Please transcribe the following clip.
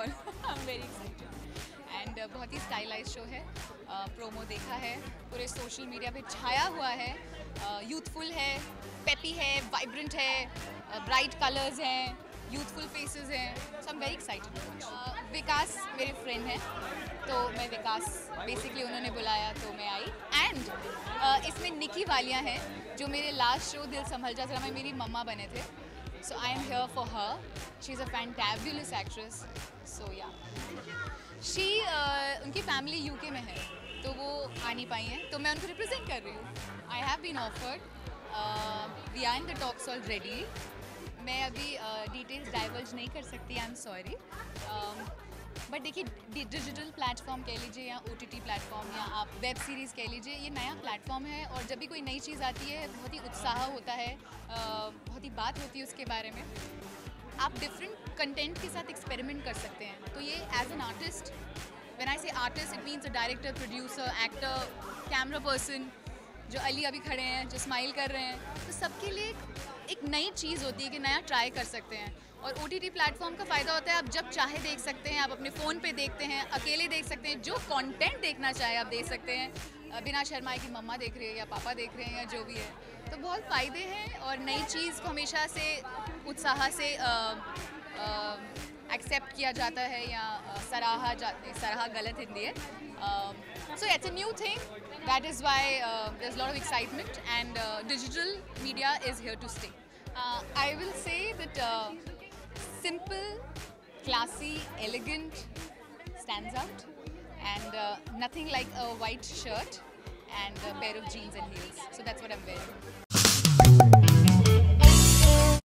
I am very excited and बहुत ही stylise show है. Uh, प्रोमो देखा है. पूरे सोशल मीडिया पे छाया हुआ है. Uh, यूथफुल है पेपी है वाइब्रेंट है uh, ब्राइट कलर्स हैं यूथफुल फेसेस हैं. So am very excited Vikas मेरे फ्रेंड हैं. तो मैं विकास बेसिकली उन्होंने बुलाया तो मैं आई. एंड इसमें निकी वालियाँ हैं, जो मेरे लास्ट शो दिल संभल जा, जरा में मेरी मम्मा बने थे. So I am here for her she is a fantabulous actress so yeah she उनकी फैमिली यूके में है तो वो आ नहीं पाई हैं। तो मैं उनको रिप्रेजेंट कर रही हूँ। I have been offered we are in the talks already मैं अभी डिटेल्स uh, डाइवर्ज नहीं कर सकती आई एम सॉरी बट देखिए डिजिटल प्लेटफॉर्म कह लीजिए या ओ टी प्लेटफॉर्म या आप वेब सीरीज़ कह लीजिए ये नया प्लेटफॉर्म है और जब भी कोई नई चीज़ आती है बहुत ही उत्साह होता है uh, बहुत ही बात होती है उसके बारे में। आप डिफरेंट कंटेंट के साथ एक्सपेरिमेंट कर सकते हैं। तो ये as an artist when I say artist it means a director producer actor camera person जो अली अभी खड़े हैं, जो स्माइल कर रहे हैं। तो सबके लिए एक नई चीज़ होती है कि नया ट्राई कर सकते हैं। और ओ टी प्लेटफॉर्म का फ़ायदा होता है, आप जब चाहे देख सकते हैं, आप अपने फ़ोन पे देखते हैं, अकेले देख सकते हैं, जो कंटेंट देखना चाहे आप देख सकते हैं। बिना शर्माए की मम्मा देख रही है या पापा देख रहे हैं या जो भी है। तो बहुत फ़ायदे हैं और नई चीज़ को हमेशा से उत्साह से एक्सेप्ट किया जाता है या सराहा जाती, सराहा गलत हिंदी है। So it's a new thing that is why there lot of excitement and digital media is here to stay I will say that simple, classy, elegant stands out and uh, nothing like a white shirt and a pair of jeans and heels. So that's what.